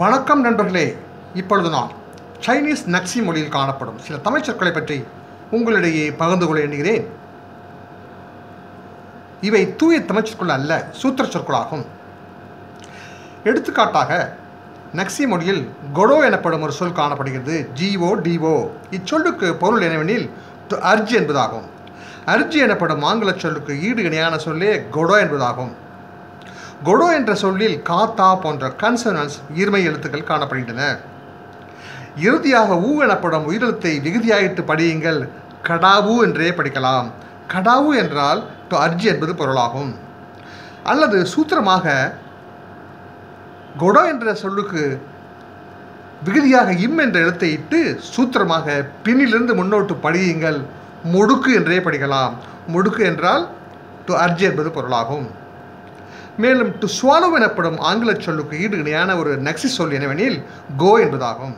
வணக்கம் நண்பர்களே. இப்பொழுது நான் சைனீஸ் நக்சி மொழியில் காணப்படும் சில தமிழ் சொற்களை பற்றி உங்களிடையே பகிர்ந்து கொள்ள எண்ணுகிறேன். இவை தூய தமிழ் சொற்கள் அல்ல சூத்திர சொற்களாகும். எடுத்துக்காட்டாக நக்சி மொழியில் கொடோ எனப்படும் ஒரு சொல் காணப்படுகிறது ஜிஓ டிஓ இச்சொல்லுக்கு பொருள் என்னவெனில் அர்ஜி என்பதாகும். அர்ஜி எனப்படும் ஆங்கில சொல்லுக்கு ஈடு இணையான சொல்லே கொடோ என்பதாகும். கொடோ என்ற சொல்லில் காத்தா போன்ற கன்சனன்ஸ் ஈர்மை எழுத்துக்கள் காணப்படுகின்றன. இறுதியாக ஊ எனப்படும் உயிரெழுத்தை விகுதியாயிட்டு படியுங்கள். கடாவு என்றே படிக்கலாம். கடாவு என்றால் டு அர்ஜி என்பது பொருளாகும். அல்லது சூத்திரமாக கொடோ என்ற சொல்லுக்கு விகுதியாக இம் என்ற எழுத்தை இட்டு சூத்திரமாக பின்னிலிருந்து முன்னோட்டு படியுங்கள். முடுக்கு என்றே படிக்கலாம். முடுக்கு என்றால் டு அர்ஜி என்பது பொருளாகும். மேலும் டு ஸ்வாலோ எனப்படும் ஆங்கில சொல்லுக்கு ஈடு இணையான ஒரு நக்சி சொல் என்னவெனில் கோ என்பதாகும்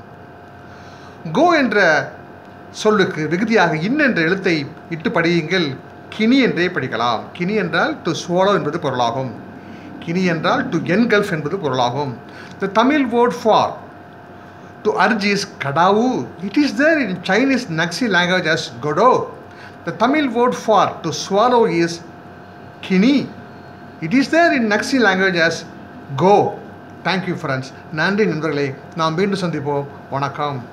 கோ என்ற சொல்லுக்கு விகுதியாக இன் என்ற எழுத்தை இட்டு படியுங்கள். கினி என்றே படிக்கலாம். கினி என்றால் டு ஸ்வாலோ என்பது பொருளாகும். கினி என்றால் டு என்கல்ஃப் என்பது பொருளாகும். The Tamil word for to urge is கடாவு it is there in Chinese Naxi language as கொடோ the Tamil word for to swallow is Guinea it is there in Naxi language as go thank you friends நன்றி நண்பர்களே. நாம் மீண்டும் சந்திப்போம். வணக்கம்.